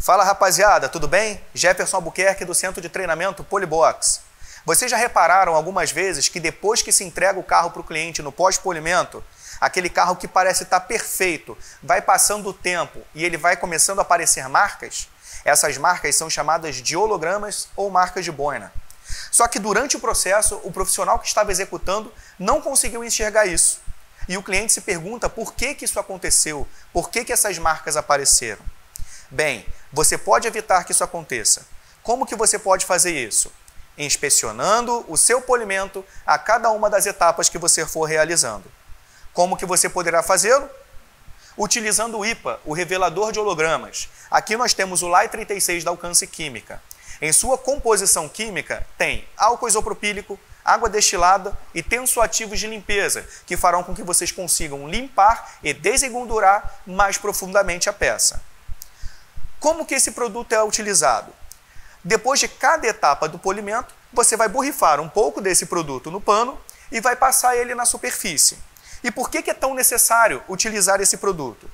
Fala rapaziada, tudo bem? Jefferson Albuquerque do Centro de Treinamento Polibox. Vocês já repararam algumas vezes que depois que se entrega o carro para o cliente no pós-polimento, aquele carro que parece estar perfeito, vai passando o tempo e ele vai começando a aparecer marcas? Essas marcas são chamadas de hologramas ou marcas de boina. Só que durante o processo, o profissional que estava executando não conseguiu enxergar isso. E o cliente se pergunta por que, que isso aconteceu, por que, que essas marcas apareceram. Bem, você pode evitar que isso aconteça. Como que você pode fazer isso? Inspecionando o seu polimento a cada uma das etapas que você for realizando. Como que você poderá fazê-lo? Utilizando o IPA, o revelador de hologramas. Aqui nós temos o LAI 36 da Alcance Química. Em sua composição química tem álcool isopropílico, água destilada e tensoativos de limpeza, que farão com que vocês consigam limpar e desengordurar mais profundamente a peça. Como que esse produto é utilizado? Depois de cada etapa do polimento, você vai borrifar um pouco desse produto no pano e vai passar ele na superfície. E por que é tão necessário utilizar esse produto?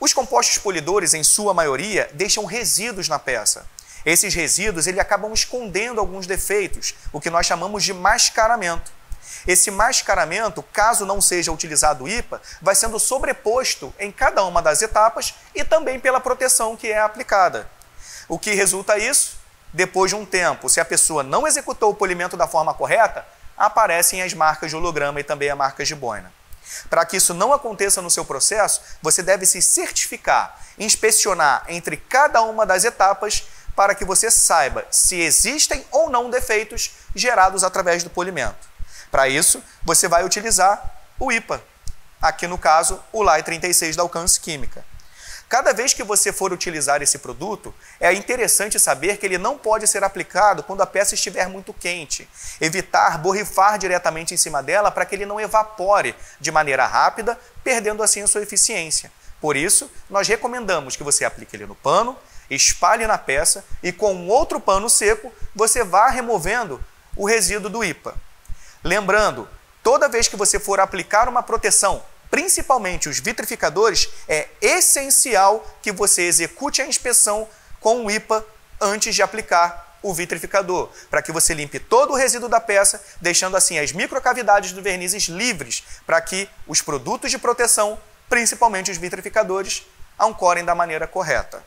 Os compostos polidores, em sua maioria, deixam resíduos na peça. Esses resíduos ele acabam escondendo alguns defeitos, o que nós chamamos de mascaramento. Esse mascaramento, caso não seja utilizado o IPA, vai sendo sobreposto em cada uma das etapas e também pela proteção que é aplicada. O que resulta isso? Depois de um tempo, se a pessoa não executou o polimento da forma correta, aparecem as marcas de holograma e também as marcas de boina. Para que isso não aconteça no seu processo, você deve se certificar, inspecionar entre cada uma das etapas para que você saiba se existem ou não defeitos gerados através do polimento. Para isso, você vai utilizar o IPA, aqui no caso, o LAI 36 da Alcance Química. Cada vez que você for utilizar esse produto, é interessante saber que ele não pode ser aplicado quando a peça estiver muito quente. Evitar borrifar diretamente em cima dela para que ele não evapore de maneira rápida, perdendo assim a sua eficiência. Por isso, nós recomendamos que você aplique ele no pano, espalhe na peça e com outro pano seco você vá removendo o resíduo do IPA. Lembrando, toda vez que você for aplicar uma proteção, principalmente os vitrificadores, é essencial que você execute a inspeção com o IPA antes de aplicar o vitrificador, para que você limpe todo o resíduo da peça, deixando assim as microcavidades do vernizes livres, para que os produtos de proteção, principalmente os vitrificadores, ancorem da maneira correta.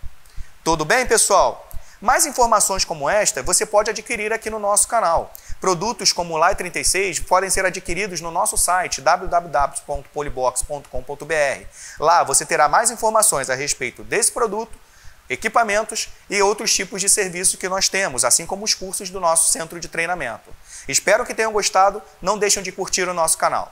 Tudo bem, pessoal? Mais informações como esta você pode adquirir aqui no nosso canal. Produtos como o Lai 36 podem ser adquiridos no nosso site www.polibox.com.br. Lá você terá mais informações a respeito desse produto, equipamentos e outros tipos de serviço que nós temos, assim como os cursos do nosso centro de treinamento. Espero que tenham gostado, não deixem de curtir o nosso canal.